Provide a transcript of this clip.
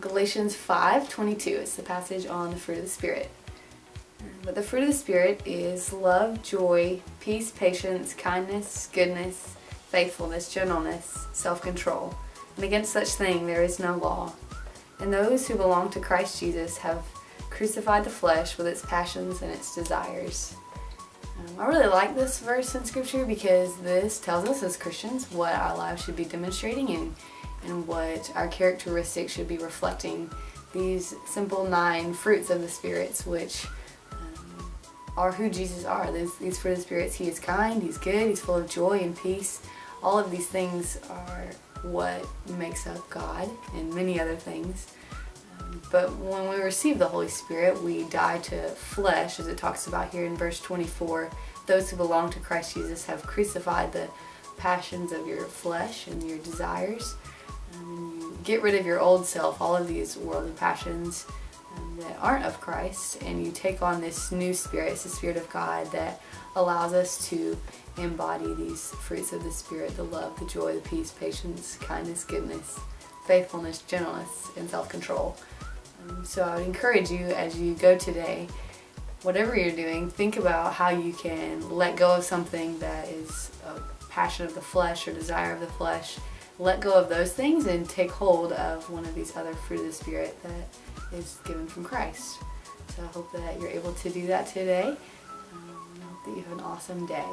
Galatians 5:22 is the passage on the fruit of the Spirit. But the fruit of the Spirit is love, joy, peace, patience, kindness, goodness, faithfulness, gentleness, self-control. And against such thing there is no law. And those who belong to Christ Jesus have crucified the flesh with its passions and its desires. Um, I really like this verse in Scripture because this tells us as Christians what our lives should be demonstrating and, and what our characteristics should be reflecting. These simple nine fruits of the spirits, which um, are who Jesus are. These, these fruit of the spirits, He is kind, He's good, He's full of joy and peace. All of these things are what makes up God and many other things. But when we receive the Holy Spirit, we die to flesh, as it talks about here in verse 24. Those who belong to Christ Jesus have crucified the passions of your flesh and your desires. Get rid of your old self, all of these worldly passions um, that aren't of Christ, and you take on this new spirit, it's the Spirit of God that allows us to embody these fruits of the Spirit the love, the joy, the peace, patience, kindness, goodness, faithfulness, gentleness, and self control. Um, so I would encourage you as you go today, whatever you're doing, think about how you can let go of something that is a passion of the flesh or desire of the flesh. Let go of those things and take hold of one of these other fruit of the Spirit that is given from Christ. So I hope that you're able to do that today. Um, I hope that you have an awesome day.